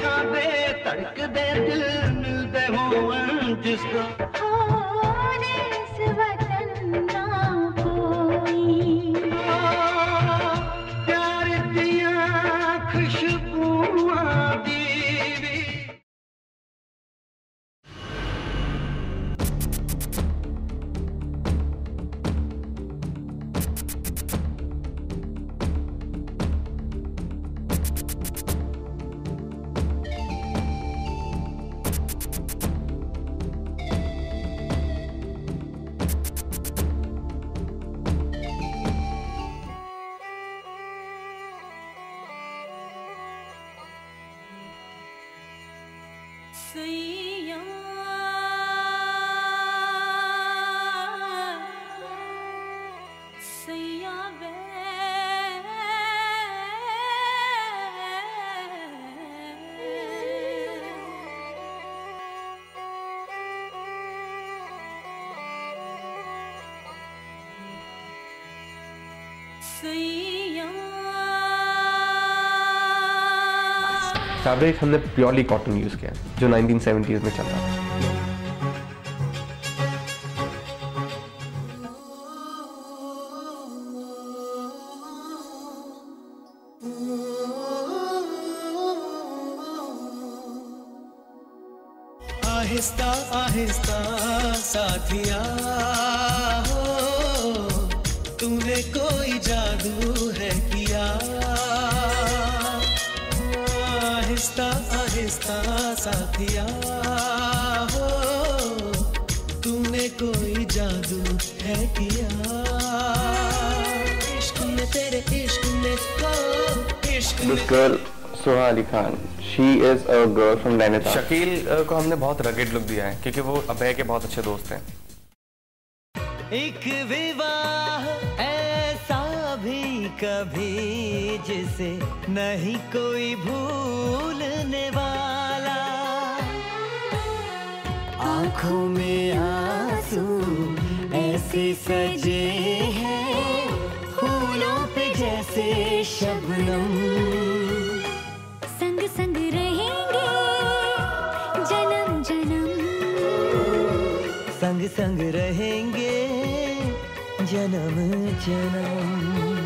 आखा दे तड़क दे दिल मिलते हो जिसका। 谁呀谁呀喂 फैब्रिक हमने प्योरली कॉटन यूज़ किया जो 1970s में चल रहा था। आहिस्ता आहिस्ता, साथिया, हो तूने कोई जादू है किया? आहिस्ता साथिया हो तूने कोई जादू है किया? इश्क में तेरे इश्क में को इश्क में this girl Suha Khan she is a girl from Nainital. Shakeel को हमने बहुत रगेड लुक दिया है क्योंकि वो अभय के बहुत अच्छे दोस्त हैं। एक विवाह ऐसा भी कभी जिसे नहीं कोई भूलने वाला। आँखों में आँसू ऐसे सजे हैं फूलों पे जैसे शबनम। संग संग रहेंगे canımı canım.